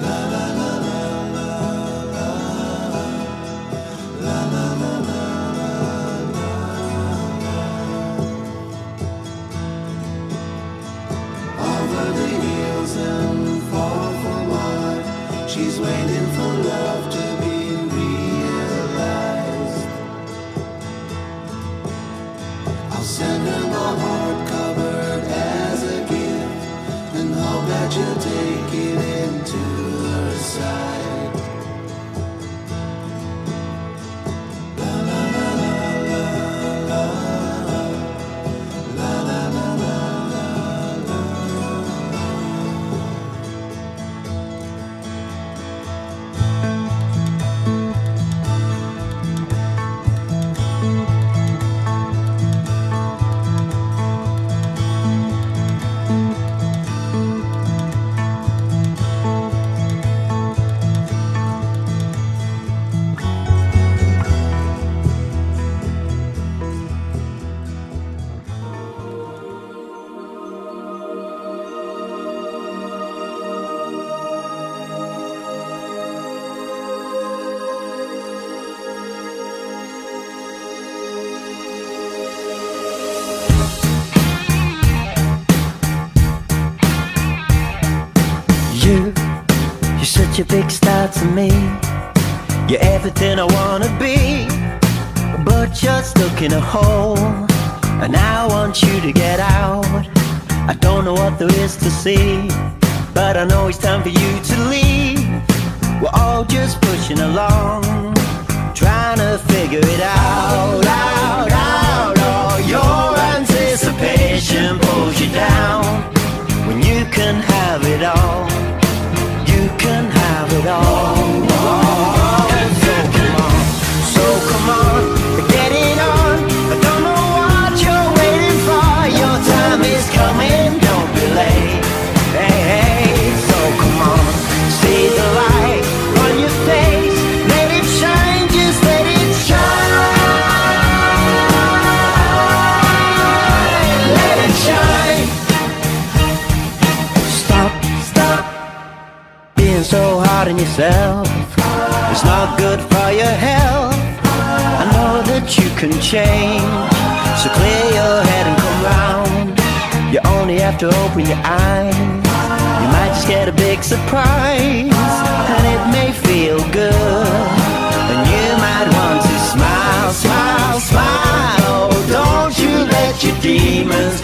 la la la. You're everything I wanna be, but you're stuck in a hole. And I want you to get out. I don't know what there is to see, but I know it's time for you to leave. We're all just pushing along, trying to figure it out. out. working so hard on yourself. It's not good for your health. I know that you can change. So clear your head and come round. You only have to open your eyes. You might just get a big surprise. And it may feel good. And you might want to smile, smile, smile. Oh, don't you let your demons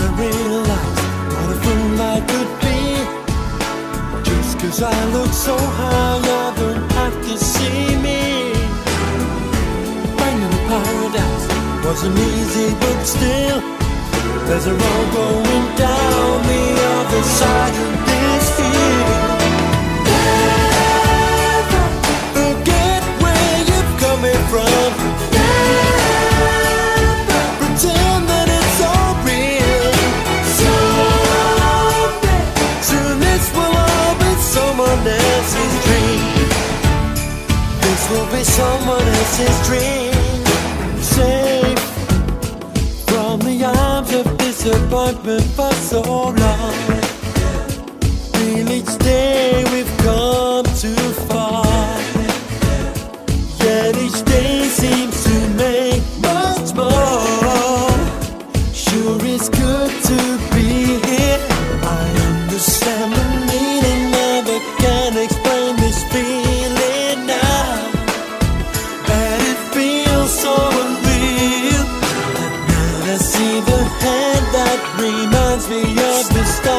when I realized what a fool I could be. Just cause I look so high, I don't have to see me. Finding a paradise wasn't easy, but still, there's a road going down the other side will be someone else's dream. Safe from the arms of disappointment for so long. Feel each day we've come. reminds me of the stars.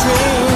to